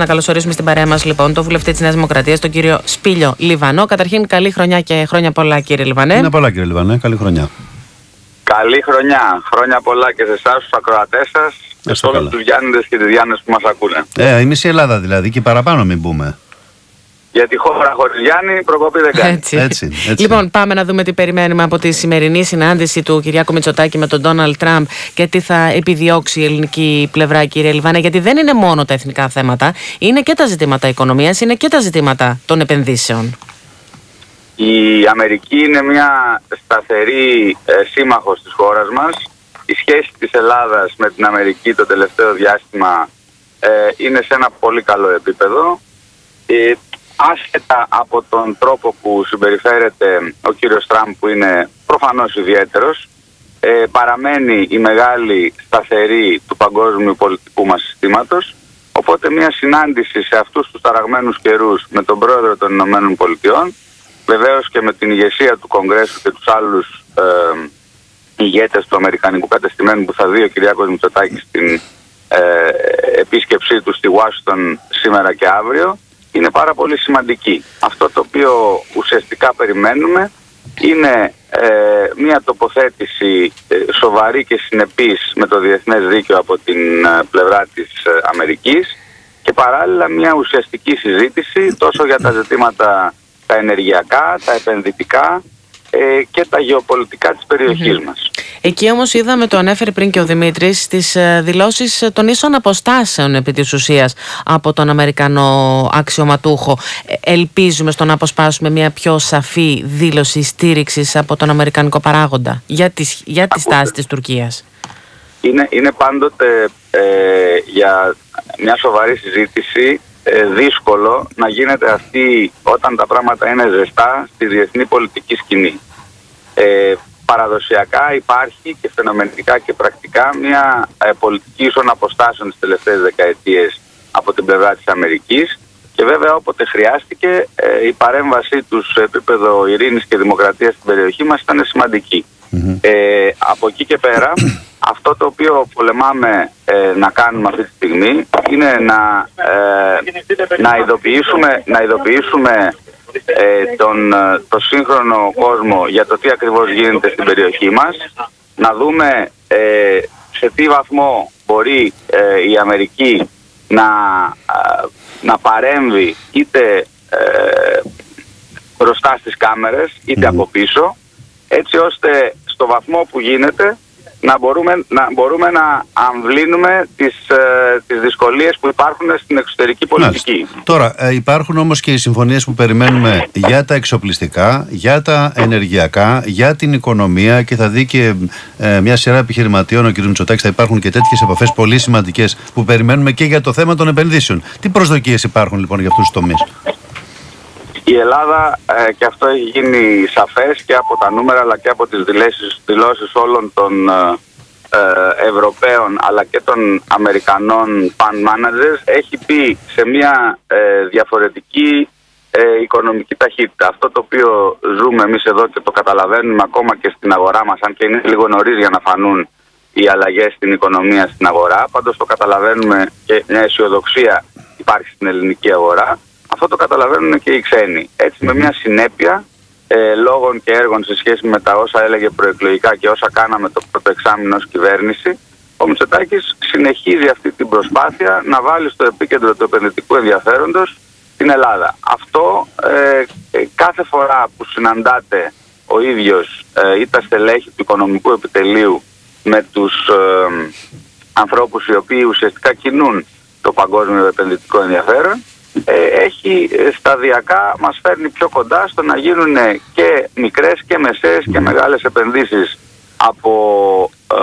Να καλωσορίσουμε στην παρέα μας λοιπόν τον βουλευτή της Νέας Δημοκρατίας, τον κύριο Σπίλιο Λιβανό. Καταρχήν, καλή χρονιά και χρόνια πολλά, κύριε Λιβανέ. Είναι πολλά, κύριε Λιβανέ. Καλή χρονιά. Καλή χρονιά. Χρόνια πολλά και σε εσάς, του ακροατές σας και σε όλους τους Γιάννηδες και τις Διάννε που μας ακούνε. Ε, η μισή Ελλάδα δηλαδή και παραπάνω μην πούμε. Γιατί χώρα χωρίς Γιάννη προκοπή δεν κάνει. Έτσι. Έτσι, έτσι. Λοιπόν, πάμε να δούμε τι περιμένουμε από τη σημερινή συνάντηση του Κυριάκου Μητσοτάκη με τον Ντόναλτ Τραμπ και τι θα επιδιώξει η ελληνική πλευρά, κύριε Λιβάνα. Γιατί δεν είναι μόνο τα εθνικά θέματα, είναι και τα ζητήματα οικονομίας, είναι και τα ζητήματα των επενδύσεων. Η Αμερική είναι μια σταθερή ε, σύμμαχος της χώρας μας. Η σχέση της Ελλάδας με την Αμερική το τελευταίο διάστημα ε, είναι σε ένα πολύ καλό επίπεδο. Ε, άσχετα από τον τρόπο που συμπεριφέρεται ο κύριος Τραμπ που είναι προφανώς ιδιαίτερος ε, παραμένει η μεγάλη σταθερή του παγκόσμιου πολιτικού μας συστήματος. Οπότε μια συνάντηση σε αυτούς τους ταραγμένους καιρούς με τον πρόεδρο των Ηνωμένων Πολιτειών βεβαίως και με την ηγεσία του Κογκρέσου και τους άλλους ε, ηγέτες του Αμερικανικού κατεστημένου που θα δει ο Κυριάκος Μητσοτάκης στην ε, επίσκεψή του στη Ουάσιτον σήμερα και αύριο είναι πάρα πολύ σημαντική. Αυτό το οποίο ουσιαστικά περιμένουμε είναι ε, μια τοποθέτηση ε, σοβαρή και συνεπής με το διεθνές δίκαιο από την ε, πλευρά της Αμερικής και παράλληλα μια ουσιαστική συζήτηση τόσο για τα ζητήματα τα ενεργειακά, τα επενδυτικά και τα γεωπολιτικά της περιοχής μας. Εκεί όμως είδαμε, το ανέφερε πριν και ο Δημήτρης, στις ε, δηλώσεις ε, των ίσων αποστάσεων επί της ουσίας από τον Αμερικανό αξιωματούχο. Ε, ελπίζουμε στο να αποσπάσουμε μια πιο σαφή δήλωση στήριξης από τον Αμερικανικό παράγοντα για τη, για τη στάση της Τουρκίας. Είναι, είναι πάντοτε για μια σοβαρή συζήτηση δύσκολο να γίνεται αυτή όταν τα πράγματα είναι ζεστά στη διεθνή πολιτική σκηνή. Παραδοσιακά υπάρχει και φαινομενικά και πρακτικά μια ε, πολιτική ίσων αποστάσεων τις τελευταίες δεκαετίες από την πλευρά της Αμερικής και βέβαια όποτε χρειάστηκε ε, η παρέμβασή τους σε επίπεδο ειρήνης και δημοκρατίας στην περιοχή μας ήταν Ε, από εκεί και πέρα αυτό το οποίο πολεμάμε ε, να κάνουμε αυτή τη στιγμή είναι να, ε, να ειδοποιήσουμε, να ειδοποιήσουμε ε, τον, ε, το σύγχρονο κόσμο για το τι ακριβώς γίνεται στην περιοχή μας, να δούμε ε, σε τι βαθμό μπορεί ε, η Αμερική να, να παρέμβει είτε μπροστά στις κάμερες είτε από πίσω, έτσι ώστε στο βαθμό που γίνεται να μπορούμε να, μπορούμε να αμβλύνουμε τις, ε, τις δυσκολίες που υπάρχουν στην εξωτερική πολιτική. Τώρα ε, υπάρχουν όμως και οι συμφωνίες που περιμένουμε για τα εξοπλιστικά, για τα ενεργειακά, για την οικονομία και θα δει και ε, μια σειρά επιχειρηματιών ο κ. Μητσοτάκης θα υπάρχουν και τέτοιες επαφές πολύ σημαντικές που περιμένουμε και για το θέμα των επενδύσεων. Τι προσδοκίες υπάρχουν λοιπόν για αυτούς τους τομείς; Η Ελλάδα, ε, και αυτό έχει γίνει σαφές και από τα νούμερα αλλά και από τις δηλώσεις, δηλώσεις όλων των ε, ε, Ευρωπαίων αλλά και των Αμερικανών fund managers έχει πει σε μια διαφορετική οικονομική ταχύτητα. Αυτό το οποίο ζούμε εμείς εδώ και το καταλαβαίνουμε ακόμα και στην αγορά μας, αν και είναι λίγο νωρίς για να φανούν οι αλλαγές στην οικονομία στην αγορά, πάντως το καταλαβαίνουμε και μια αισιοδοξία υπάρχει στην ελληνική αγορά αυτό το καταλαβαίνουν και οι ξένοι. Έτσι με μια συνέπεια ε, λόγων και έργων σε σχέση με τα όσα έλεγε προεκλογικά και όσα κάναμε το πρώτο εξάμεινο ως κυβέρνηση, ο Μητσοτάκης συνεχίζει αυτή την προσπάθεια να βάλει στο επίκεντρο του επενδυτικού ενδιαφέροντος την Ελλάδα. Αυτό ε, ε κάθε φορά που συναντάτε ο ίδιος ε, ή τα στελέχη του οικονομικού επιτελείου με τους ε, ανθρώπους οι οποίοι ουσιαστικά κινούν το παγκόσμιο επενδυτικό ενδιαφέρον ε, έχει ε, σταδιακά μας φέρνει πιο κοντά στο να γίνουν και μικρές και μεσαίες και μεγάλες επενδύσεις από ε,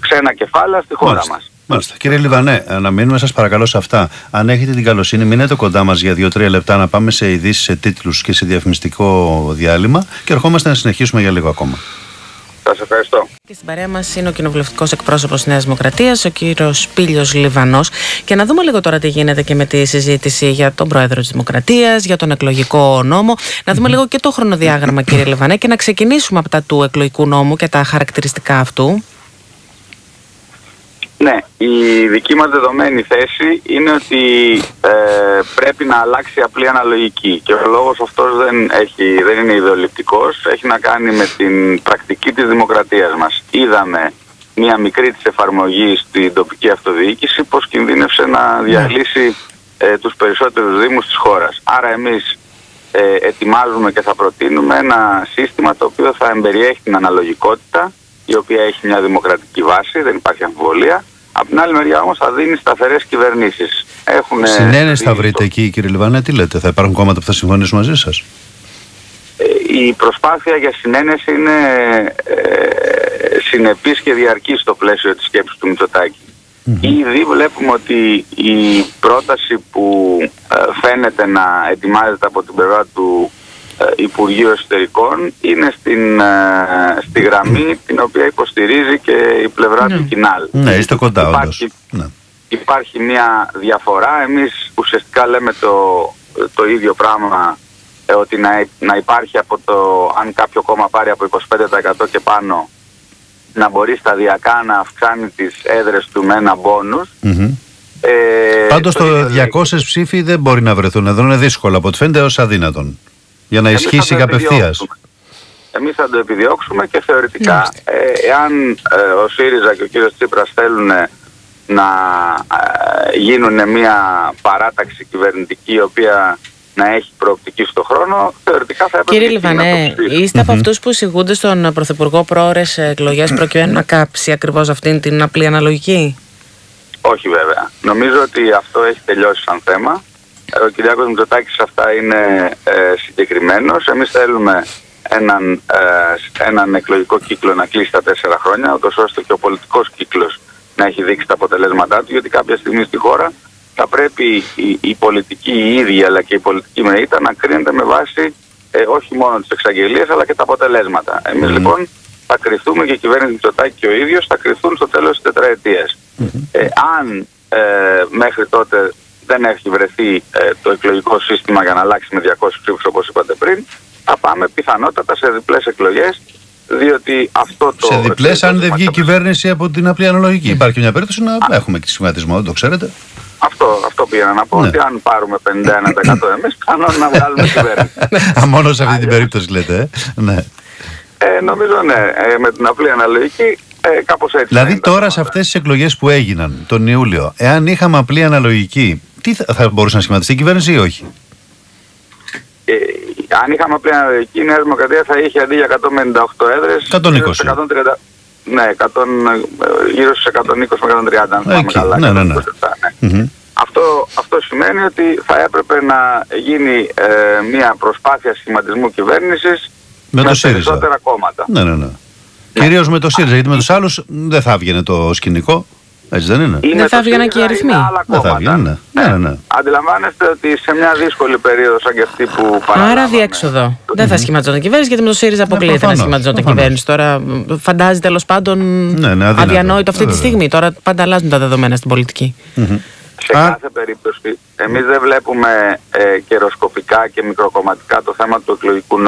ξένα κεφάλαια στη χώρα μας. Μάλιστα. Κύριε Λιβανέ, να μείνουμε σας παρακαλώ σε αυτά. Αν έχετε την καλοσύνη, μείνετε κοντά μας για 2-3 λεπτά να πάμε σε ειδήσεις, σε τίτλους και σε διαφημιστικό διάλειμμα και ερχόμαστε να συνεχίσουμε για λίγο ακόμα. Σας ευχαριστώ. Και στην παρέα μας είναι ο κοινοβουλευτικός εκπρόσωπος της Νέας Δημοκρατίας, ο κύριος Πίλιο Λιβανός. Και να δούμε λίγο τώρα τι γίνεται και με τη συζήτηση για τον Πρόεδρο της Δημοκρατίας, για τον εκλογικό νόμο. Να δούμε λίγο και το χρονοδιάγραμμα, κύριε Λιβανέ, και να ξεκινήσουμε από τα του εκλογικού νόμου και τα χαρακτηριστικά αυτού. Ναι, η δική μας δεδομένη θέση είναι ότι ε, πρέπει να αλλάξει απλή αναλογική και ο λόγος αυτός δεν, έχει, δεν είναι ιδεολειπτικός, έχει να κάνει με την πρακτική της δημοκρατίας μας. Είδαμε μια μικρή της εφαρμογή στην τοπική αυτοδιοίκηση πως κινδύνευσε να ναι. διαλύσει ε, τους περισσότερους δήμους της χώρας. Άρα εμείς ε, ετοιμάζουμε και θα προτείνουμε ένα σύστημα το οποίο θα εμπεριέχει την αναλογικότητα η οποία έχει μια δημοκρατική βάση, δεν υπάρχει αμφιβολία. Από την άλλη μεριά όμως θα δίνει σταθερές κυβερνήσεις. Έχουν Συνένεση θα βρείτε εκεί κύριε Λιβάνε, τι λέτε, θα υπάρχουν κόμματα που θα συμφωνήσουν μαζί σας; Ε, η προσπάθεια για συνένεση είναι ε, συνεπής και διαρκής στο πλαίσιο της σκέψης του μητσοτακη Ήδη βλέπουμε ότι η πρόταση που ε, φαίνεται να ετοιμάζεται από την πλευρά του ε, Υπουργείου Εσωτερικών είναι στην, ε, στη γραμμή την οποία υποστηρίζει και η πλευρά του Κινάλ. Ναι, είστε κοντά υπάρχει, ναι. Υπάρχει μια διαφορά. Εμείς ουσιαστικά λέμε το, το ίδιο πράγμα ότι να, να υπάρχει από το αν κάποιο κόμμα πάρει από 25% και πάνω να μπορεί σταδιακά να αυξάνει τις έδρες του με ένα μπόνους. Mm-hmm. Ε, Πάντως το 200 ψήφοι δεν μπορεί να βρεθούν εδώ, είναι δύσκολο από ό,τι φαίνεται ως αδύνατον για να ισχύσει απευθείας. Εμείς θα το επιδιώξουμε και θεωρητικά ε, εάν ε, ο ΣΥΡΙΖΑ και ο κύριος Τσίπρας θέλουν να ε, γίνουν μια παράταξη κυβερνητική η οποία να έχει προοπτική στον χρόνο, θεωρητικά θα έπρεπε Κύριε Λιβανέ, είστε από αυτούς που εισηγούνται στον Πρωθυπουργό πρόορε εκλογές προκειμένου να κάψει ακριβώς αυτήν την απλή αναλογική; Όχι βέβαια. Νομίζω ότι αυτό έχει τελειώσει σαν θέμα. Ο Κυριάκος Μητσοτάκης αυτά είναι ε, συγκεκριμένος. Εμείς θέλουμε έναν, ε, έναν εκλογικό κύκλο να κλείσει τα τέσσερα χρόνια, ώστε και ο πολιτικός κύκλος να έχει δείξει τα αποτελέσματά του, γιατί κάποια στιγμή στη χώρα θα πρέπει η, η πολιτική η ίδια αλλά και η πολιτική μεΐτα να κρίνεται με βάση ε, όχι μόνο τις εξαγγελίες αλλά και τα αποτελέσματα. Εμείς λοιπόν θα κρυθούμε και η κυβέρνηση Μητσοτάκη και ο ίδιος θα κρυθούν στο τέλος της τετραετίας. Ε, αν ε, μέχρι τότε δεν έχει βρεθεί ε, το εκλογικό σύστημα για να αλλάξει με 200 ψήφους όπως είπατε πριν, θα πάμε πιθανότατα σε διπλές εκλογές διότι αυτό το... Σε διπλές αν δεν βγει η κυβέρνηση από την απλή αναλογική. Υπάρχει μια περίπτωση να έχουμε και σχηματισμό, το ξέρετε. Αυτό, αυτό πήγα να πω, ναι. ότι αν πάρουμε 51% εμείς, πιθανόν να βγάλουμε κυβέρνηση. Μόνο σε αυτή την περίπτωση λέτε, ε. ναι. Ε, νομίζω ναι, ε, με την απλή αναλογική ε, κάπως έτσι. Δηλαδή τώρα σε αυτές τις εκλογές που έγιναν τον Ιούλιο, εάν είχαμε απλή αναλογική, τι θα, θα μπορούσε να σχηματιστεί η κυβέρνηση ή όχι; Ε, αν είχαμε απλή αναλογική, η Νέα Δημοκρατία θα είχε αντί για 158 έδρες, 120. 130, ναι, 100, ε, γύρω στους 120 με 130 αν πάμε καλά. Ναι, ναι, ναι. ναι. Αυτό, αυτό σημαίνει ότι θα έπρεπε να γίνει ε, μια προσπάθεια σχηματισμού κυβέρνησης με, με το περισσότερα κόμματα. Ναι, ναι, ναι. ναι. Κυρίως με το ΣΥΡΙΖΑ, γιατί με τους άλλους δεν θα έβγαινε το σκηνικό. Έτσι δεν είναι; δεν θα έβγαιναν και οι αριθμοί. Δεν θα έβγαιναν, ναι. ναι. ναι, ναι. Αντιλαμβάνεστε ότι σε μια δύσκολη περίοδο σαν και αυτή που Άρα διέξοδο. Mm-hmm. Δεν θα σχηματιζόταν κυβέρνηση γιατί με το ΣΥΡΙΖΑ ναι, αποκλείεται να σχηματιζόταν κυβέρνηση. Τώρα φαντάζει τέλος πάντων ναι, ναι, αδιανόητο αυτή τη στιγμή. Τώρα πάντα αλλάζουν τα δεδομένα στην πολιτική. Σε κάθε περίπτωση, εμείς δεν βλέπουμε ε, καιροσκοπικά και μικροκομματικά το θέμα του εκλογικού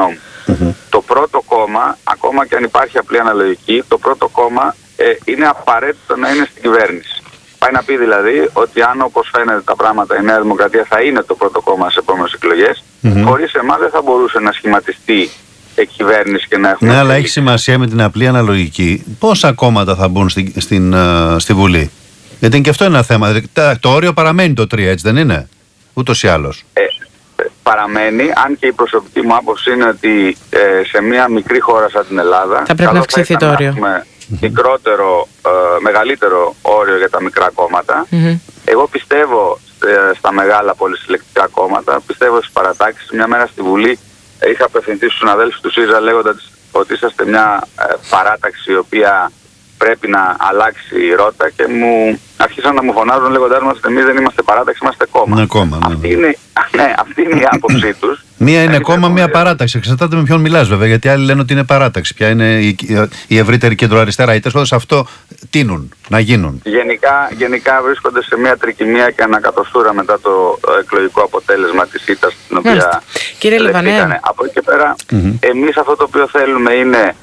Το πρώτο κόμμα, ακόμα και αν υπάρχει απλή αναλογική, το πρώτο κόμμα ε, είναι απαραίτητο να είναι στην κυβέρνηση. Πάει να πει δηλαδή ότι αν όπως φαίνεται τα πράγματα η Νέα Δημοκρατία θα είναι το πρώτο κόμμα σε επόμενες εκλογές, mm-hmm. χωρίς εμάς δεν θα μπορούσε να σχηματιστεί η κυβέρνηση και να έχουμε. Ναι, αλλά έχει σημασία με την απλή αναλογική. Πόσα κόμματα θα μπουν στην, στην, ε, στη Βουλή; Γιατί είναι και αυτό ένα θέμα. Το όριο παραμένει το 3, έτσι δεν είναι; Ούτως ή άλλως. Ε, παραμένει, αν και η προσωπική μου άποψη είναι ότι ε, σε μια μικρή χώρα σαν την Ελλάδα. Θα πρέπει να αυξηθεί το όριο. Μικρότερο, ε, μεγαλύτερο όριο για τα μικρά Εγώ πιστεύω ε, στα μεγάλα πολυσυλλεκτικά κόμματα, πιστεύω στις παρατάξεις. Μια μέρα στη Βουλή είχα απευθυνθεί στους συναδέλφους του ΣΥΡΙΖΑ λέγοντας ότι είσαστε μια παράταξη η οποία πρέπει να αλλάξει η ρότα και μου αρχίσαν να μου φωνάζουν λέγοντάς μας ότι εμείς δεν είμαστε παράταξη, είμαστε κόμμα. Ναι, κόμμα ναι. Αυτή, είναι, ναι, αυτή είναι η άποψή τους. Μία είναι κόμμα, μία παράταξη. Εξαρτάται με ποιον μιλάς βέβαια, γιατί άλλοι λένε ότι είναι παράταξη. Ποια είναι η, η ευρύτερη κεντροαριστερά. Οι τέσσερις αυτό τίνουν να γίνουν. Γενικά, γενικά βρίσκονται σε μια τρικυμία και ανακατοστούρα μετά το εκλογικό αποτέλεσμα της ήττας την οποία Κύριε Λιβανέ. Από εκεί και πέρα, mm-hmm. εμείς αυτό το οποίο θέλουμε είναι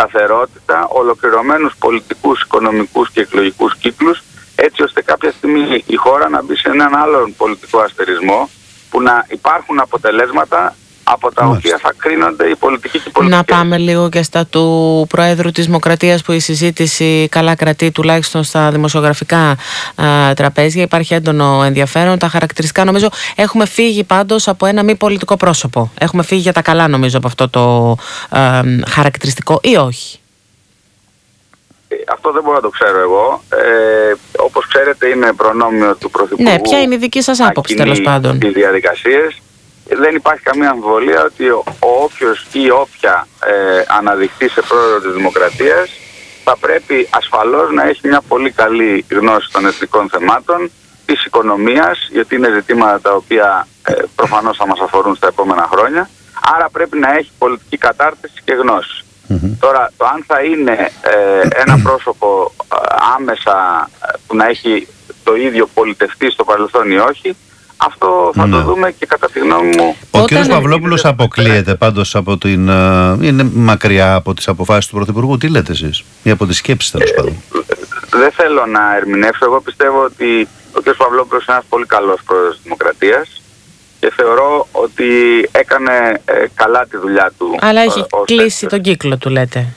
σταθερότητα, ολοκληρωμένους πολιτικούς, οικονομικούς και εκλογικούς κύκλους, έτσι ώστε κάποια στιγμή η χώρα να μπει σε έναν άλλον πολιτικό αστερισμό, που να υπάρχουν αποτελέσματα από τα οποία θα κρίνονται οι πολιτικοί και οι πολιτικές. Να πάμε λίγο και στα του Προέδρου της Δημοκρατίας που η συζήτηση καλά κρατεί τουλάχιστον στα δημοσιογραφικά α, τραπέζια. Υπάρχει έντονο ενδιαφέρον. Τα χαρακτηριστικά νομίζω έχουμε φύγει πάντως από ένα μη πολιτικό πρόσωπο. Έχουμε φύγει για τα καλά νομίζω από αυτό το χαρακτηριστικό ή όχι; Ε, αυτό δεν μπορώ να το ξέρω εγώ. Ε, όπως ξέρετε είναι προνόμιο του Πρωθυπουργού. Ναι, ποια είναι η δική σας άποψη τέλος πάντων. Οι διαδικασίες δεν υπάρχει καμία αμφιβολία ότι ο όποιος ή όποια ε, αναδειχθεί σε πρόεδρο της Δημοκρατίας θα πρέπει ασφαλώς να έχει μια πολύ καλή γνώση των εθνικών θεμάτων, της οικονομίας, γιατί είναι ζητήματα τα οποία ε, προφανώς θα μας αφορούν στα επόμενα χρόνια, άρα πρέπει να έχει πολιτική κατάρτιση και γνωση Τώρα, το αν θα είναι ε, ένα πρόσωπο ε, άμεσα που να έχει το ίδιο πολιτευτή στο παρελθόν ή όχι, αυτό θα το ναι. δούμε και κατά τη γνώμη μου. Ο κ. Παυλόπουλος αποκλείεται πάντως από την. Ε, είναι μακριά από τις αποφάσεις του Πρωθυπουργού. Τι λέτε εσείς, ή από τι σκέψει τέλος πάντων. Δεν θέλω να ερμηνεύσω. Εγώ πιστεύω ότι ο κ. Παυλόπουλος είναι ένας πολύ καλός πρόεδρος της Δημοκρατίας και θεωρώ ότι έκανε ε, καλά τη δουλειά του. Αλλά έχει κλείσει τον κύκλο του, λέτε.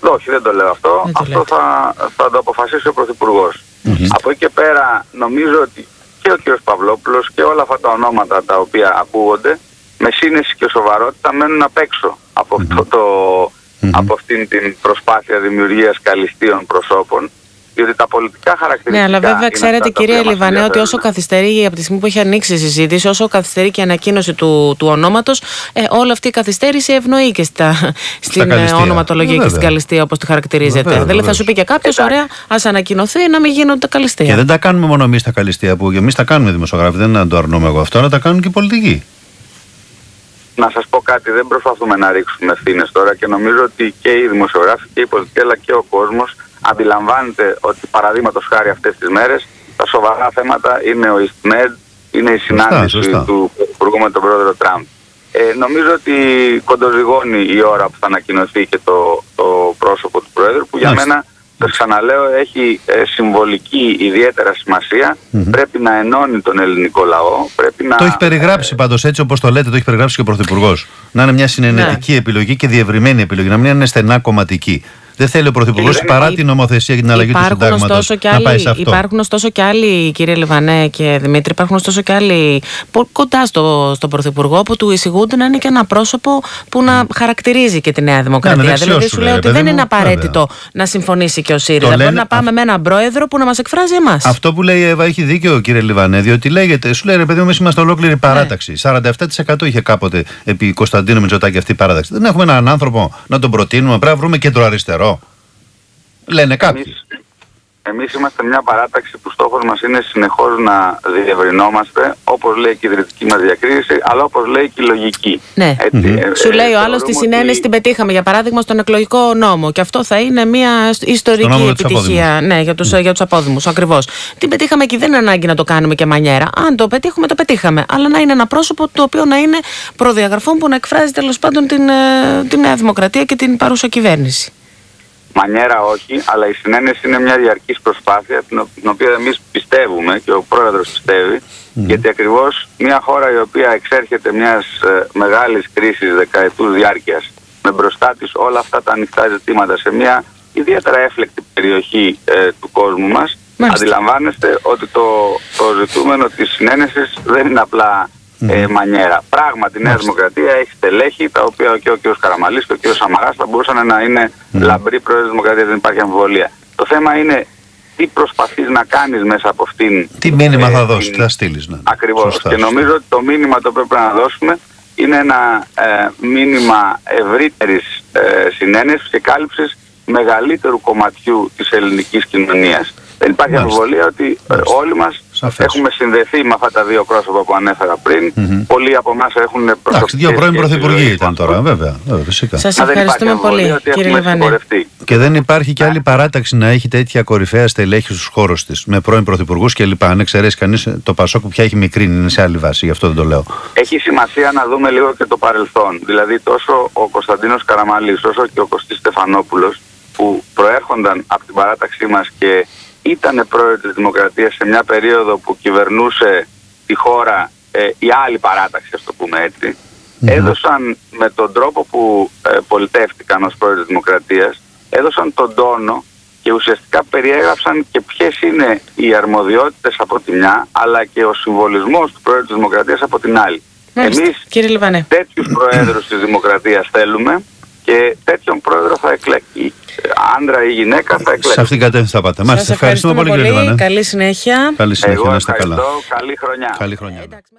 Όχι, δεν το λέω αυτό. αυτό θα, θα το αποφασίσει ο πρωθυπουργο Από εκεί και πέρα νομίζω ότι και ο κ. Παυλόπουλος και όλα αυτά τα ονόματα τα οποία ακούγονται με σύνεση και σοβαρότητα μένουν απ' έξω από, το, από αυτήν την προσπάθεια δημιουργίας καλυστίων προσώπων διότι τα πολιτικά χαρακτηριστικά. Ναι, αλλά βέβαια ξέρετε, κυρία Λιβανέ, ότι όσο καθυστερεί από τη στιγμή που έχει ανοίξει η συζήτηση, όσο καθυστερεί και η ανακοίνωση του, του ονόματος, ε, όλη αυτή η καθυστέρηση ευνοεί και στα, στην ε, ονοματολογία και στην καλυστία, όπως τη χαρακτηρίζεται. Δηλαδή θα σου πει και κάποιος, ωραία, ας ανακοινωθεί να μην γίνονται τα καλυστία. Και δεν τα κάνουμε μόνο εμείς τα καλυστία, που εμείς τα κάνουμε δημοσιογράφοι, δεν το αρνούμε εγώ αυτό, αλλά τα κάνουν και οι πολιτικοί. Να σας πω κάτι, δεν προσπαθούμε να ρίξουμε ευθύνες τώρα και νομίζω ότι και οι δημοσιογράφοι και οι πολιτικοί αλλά και ο κόσμος αντιλαμβάνεται ότι παραδείγματος χάρη αυτές τις μέρες τα σοβαρά θέματα είναι ο EastMed, είναι η συνάντηση του Υπουργού με τον πρόεδρο Τραμπ. Ε, νομίζω ότι κοντοζυγώνει η ώρα που θα ανακοινωθεί και το, το πρόσωπο του Πρόεδρου που για μένα το ξαναλέω, έχει ε, συμβολική ιδιαίτερα Πρέπει να ενώνει τον ελληνικό λαό. Πρέπει να... Το έχει περιγράψει ε, πάντως έτσι όπως το λέτε, το έχει περιγράψει και ο Πρωθυπουργός. Να είναι μια συνενετική ναι. επιλογή και διευρυμένη επιλογή, να μην είναι στενά κομματική. Δεν θέλει ο Πρωθυπουργός παρά την νομοθεσία και την αλλαγή του συντάγματος να πάει σε αυτό. Υπάρχουν ωστόσο και άλλοι, κύριε Λιβανέ και Δημήτρη, υπάρχουν ωστόσο και άλλοι κοντά στο, στον Πρωθυπουργό που του εισηγούνται να είναι και ένα πρόσωπο που να χαρακτηρίζει και τη Νέα Δημοκρατία. Ναι, δηλαδή σου λέει ότι δεν είναι απαραίτητο να συμφωνήσει και ο ΣΥΡΙΖΑ. Μπορεί να πάμε με έναν πρόεδρο που να μας εκφράζει εμάς. Αυτό που λέει η Εύα έχει δίκιο, κύριε Λιβανέ, διότι λέγεται, σου λέει ρε παιδί μου, εμείς είμαστε ολόκληρη ναι. παράταξη. 47% είχε κάποτε επί Κωνσταντίνου Μητσοτάκη αυτή η παράταξη. Δεν έχουμε έναν άνθρωπο να τον προτείνουμε, πρέπει να βρούμε κέντρο αριστερό. Λένε κάποιοι. Εμείς, είμαστε μια παράταξη που στόχος μας είναι συνεχώς να διευρυνόμαστε, όπως λέει και η ιδρυτική μας διακρίση, αλλά όπως λέει και η λογική. Ναι. Έτσι, ε, Σου λέει ο άλλος τη συνένεση ότι... την πετύχαμε, για παράδειγμα, στον εκλογικό νόμο. Και αυτό θα είναι μια ιστορική επιτυχία ναι, για τους, mm. για τους απόδημους, ακριβώς. Την πετύχαμε και δεν είναι ανάγκη να το κάνουμε και μανιέρα. Αν το πετύχουμε, το πετύχαμε. Αλλά να είναι ένα πρόσωπο το οποίο να είναι προδιαγραφών που να εκφράζει τέλος πάντων την, ε, την Νέα Δημοκρατία και την παρούσα κυβέρνηση. Μανιέρα όχι, αλλά η συνένεση είναι μια διαρκής προσπάθεια την οποία εμείς πιστεύουμε και ο πρόεδρος πιστεύει γιατί ακριβώς μια χώρα η οποία εξέρχεται μιας ε, μεγάλης κρίσης δεκαετούς διάρκειας με μπροστά της όλα αυτά τα ανοιχτά ζητήματα σε μια ιδιαίτερα έφλεκτη περιοχή ε, του κόσμου μας αντιλαμβάνεστε ότι το, το ζητούμενο της συνένεσης δεν είναι απλά ε, μανιέρα. Πράγματι, η Νέα Δημοκρατία έχει στελέχη τα οποία και ο κ. Καραμαλής και ο κ. Σαμαράς θα μπορούσαν να είναι mm. λαμπροί πρόεδροι της Δημοκρατίας, δεν υπάρχει αμφιβολία. Το θέμα είναι τι προσπαθείς να κάνεις μέσα από αυτήν. Τι μήνυμα ε, θα δώσεις, τι θα στείλεις. Ναι. Ακριβώς. Και νομίζω ότι το μήνυμα το οποίο πρέπει να δώσουμε είναι ένα ε, μήνυμα ευρύτερης ε, συνένεσης και κάλυψης μεγαλύτερου κομματιού της ελληνικής κοινωνίας. Δεν υπάρχει αμφιβολία ότι ε, όλοι μα έχουμε συνδεθεί με αυτά τα δύο πρόσωπα που ανέφερα πριν. Mm-hmm. Πολλοί από εμάς έχουν προσωπικές. Εντάξει, δύο πρώην πρωθυπουργοί ήταν τώρα, βέβαια. βέβαια φυσικά. Σας ευχαριστούμε πολύ, κύριε Λιβανέ. Και δεν υπάρχει και άλλη παράταξη να έχει τέτοια κορυφαία στελέχη στους χώρους της, με πρώην πρωθυπουργούς κλπ. Αν εξαιρέσει κανείς το Πασόκ που πια έχει μικρή, είναι σε άλλη βάση, γι' αυτό δεν το λέω. Έχει σημασία να δούμε λίγο και το παρελθόν. Δηλαδή, τόσο ο Κωνσταντίνος Καραμαλής, όσο και ο Κωστής Στεφανόπουλος, που προέρχονταν από την παράταξή μας και ήταν πρόεδρος της Δημοκρατίας σε μια περίοδο που κυβερνούσε τη χώρα ε, η άλλη παράταξη, ας το πούμε έτσι, έδωσαν με τον τρόπο που ε, πολιτεύτηκαν ως πρόεδρος της Δημοκρατίας, έδωσαν τον τόνο και ουσιαστικά περιέγραψαν και ποιες είναι οι αρμοδιότητες από τη μια, αλλά και ο συμβολισμός του πρόεδρου της Δημοκρατίας από την άλλη. Μάλιστα. Εμείς Κύριε Λιβανέ. τέτοιους προέδρους της Δημοκρατίας θέλουμε και τέτοιον πρόεδρο θα εκλέξει. Άντρα ή γυναίκα θα Σε εκλέξει. αυτήν την κατεύθυνση θα πάτε. Μάλιστα, Σας ευχαριστούμε πολύ κύριε Λιβανέ. Καλή συνέχεια. Καλή συνέχεια, Εγώ να είστε καλά. ευχαριστώ. Καλή χρονιά. Καλή χρονιά. Εντάξει,